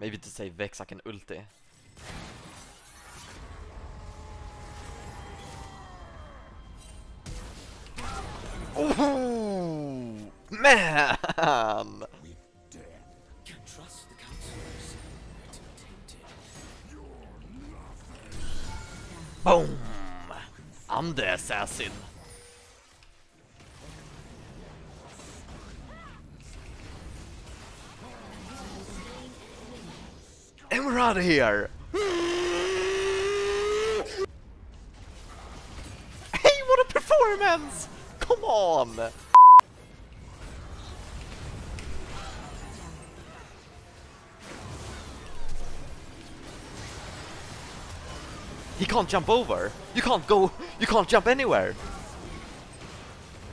Maybe to save Vex I can ulti. Oh man! Boom! I'm the assassin. And we're out of here! Hey, what a performance! Come on! He can't jump over. You can't go. You can't jump anywhere.